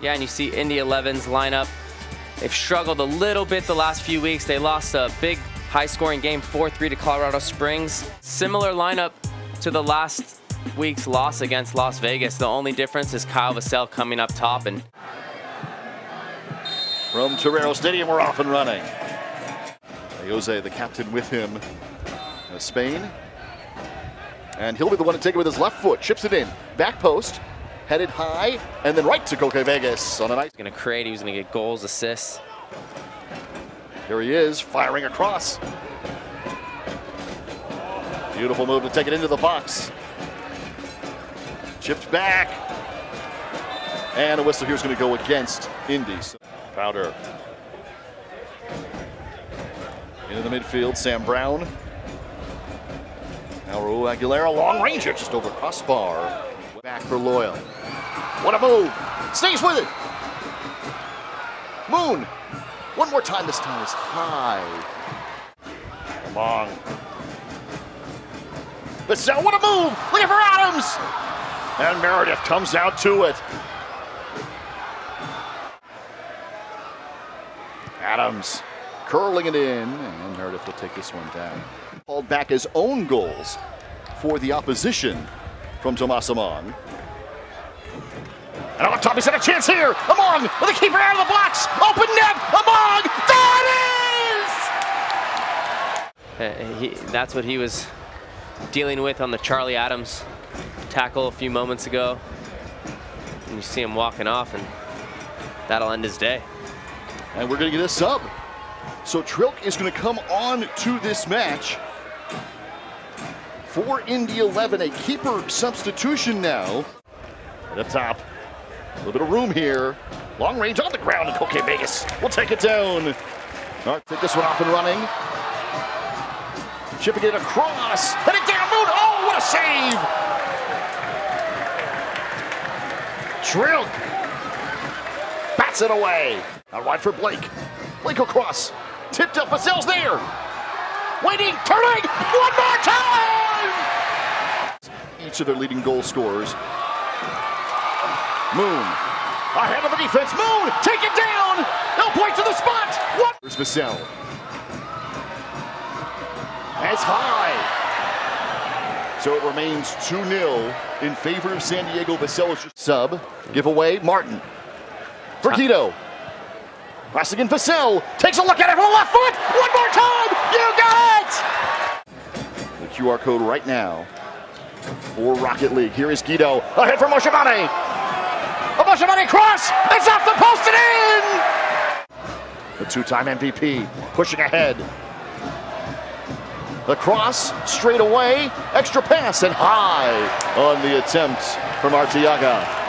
Yeah, and you see Indy 11's lineup. They've struggled a little bit the last few weeks. They lost a big high-scoring game 4-3 to Colorado Springs. Similar lineup to the last week's loss against Las Vegas. The only difference is Kyle Vassell coming up top and from Torero Stadium, we're off and running. Jose, the captain, with him. Uh, Spain. And he'll be the one to take it with his left foot. Chips it in. Back post. Headed high. And then right to Koke Vegas on a nice. He's going to create. He was going to get goals, assists. Here he is, firing across. Beautiful move to take it into the box. Chipped back. And a whistle here is going to go against Indies. Powder. Into the midfield, Sam Brown. Now Raul Aguilera, long ranger, just over crossbar. Back for Loyal. What a move! Stays with it! Moon! One more time, this time is high. Long. But so, what a move! Look for Adams! And Meredith comes out to it. Adams curling it in, and Meredith will take this one down. Called back his own goals for the opposition from Tomas Amang. And on top, he's got a chance here. Amang with the keeper out of the box. Open net. Amang. That is! Uh, he, that's what he was dealing with on the Charlie Adams tackle a few moments ago. And you see him walking off, and that'll end his day. And we're going to get a sub. So Trilk is going to come on to this match for Indy 11. A keeper substitution now. At the top. A little bit of room here. Long range on the ground, and Koke Vegas will take it down. All right, take this one off and running. Chipping it across. And it down, Moon. Oh, what a save! Trilk bats it away. Out wide for Blake. Blake across. Tipped up, Vassell's there. Waiting, turning, one more time! Each of their leading goal scorers. Moon. Ahead of the defense. Moon, take it down. They'll point to the spot. What? There's Vassell. That's high. So it remains 2-0 in favor of San Diego. Vassell sub. Giveaway, Martin. For Guido. Passing in Vassell. Takes a look at it from the left foot. One more time. You got it. QR code right now for Rocket League. Here is Guido. Ahead for Moshobane. A Moshobane cross. It's off the post and in. The two-time MVP pushing ahead. The cross straight away. Extra pass and high on the attempt from Arteaga.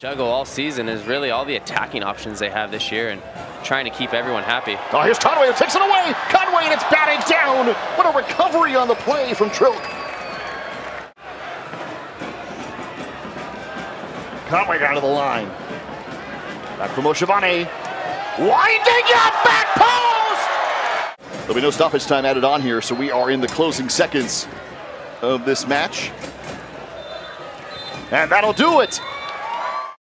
Juggle all season is really all the attacking options they have this year and trying to keep everyone happy. Oh, here's Conway who takes it away. Conway and it's batted down. What a recovery on the play from Trilk. Conway down to the line. Back from Moshobane. Winding up back post! There'll be no stoppage time added on here, so we are in the closing seconds of this match. And that'll do it.